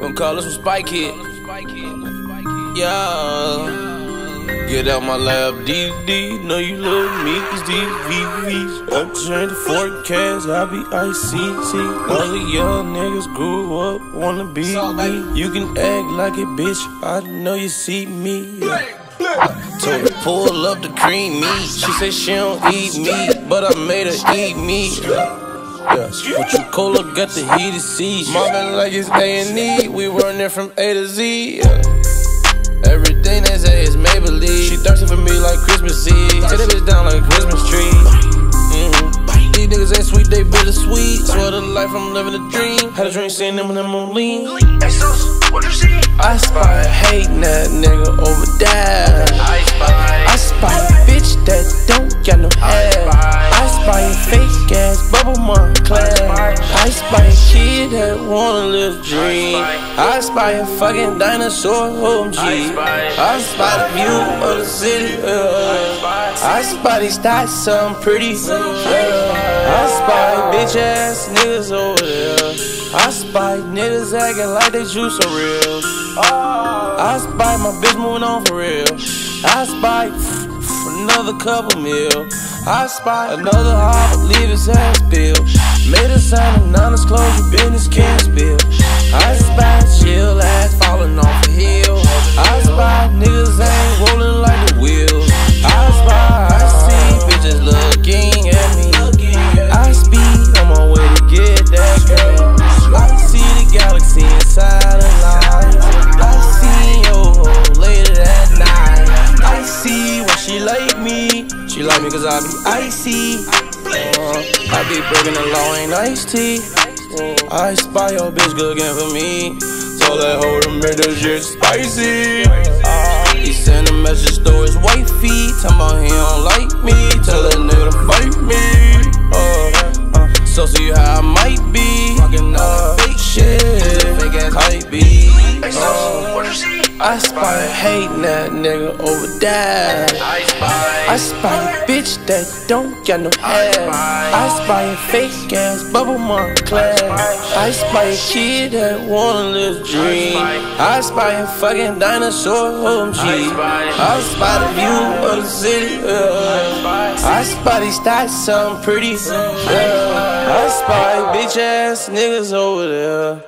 Gon' call this one Spy Kid. Yeah. Get out my lab, DD. Know you love me, cause these VVs. I'm trying to forecast, I be ICC. All the young niggas grew up, wanna be me. You can act like it, bitch. I know you see me. Told her pull up the cream meat. She said she don't eat meat, but I made her eat meat. Yeah, but you cola got the heated seats. Mobbing like it's A and E. We run there from A to Z. Yeah. Everything they say is Maybelline. She thirsty for me like Christmas Eve. Tear that bitch down like a Christmas tree. Mm-hmm. These niggas ain't sweet, they bittersweet. Swear to life, I'm living a dream. Had a drink, seeing them and them on lean. Hey, sus, what you see? I spy hating that I spy a fake ass bubble class. I spy a kid that wanna live dream. I spy a fucking dinosaur home G. I spy the view of the city. uh. I spy these thoughts, something pretty. uh. I spy bitch ass niggas over there. I spy niggas acting like they juice so real. I spy my bitch moving on for real. I spy another couple mil. I spy another heart, leave his ass bill. Made a icy. Uh, I be breaking the law, ain't iced tea. I spy your bitch cooking for me. Told that hoe to make that shit spicy. Uh, he send a message to his wifey. Tell about he don't like me. Tell that nigga to fight me. Uh, uh, so see how I might be. Fucking uh, fake shit. Fake ass hype be. I spy hating that nigga over there. I spy. A bitch that don't got no hair. I spy a fake ass bubble mom class. I spy a kid that wanna live dream. I spy a fucking dinosaur home G. I spy the view of the city. uh. I spy these thoughts, something pretty. Yeah. I spy bitch ass niggas over there.